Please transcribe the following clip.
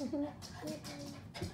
はい。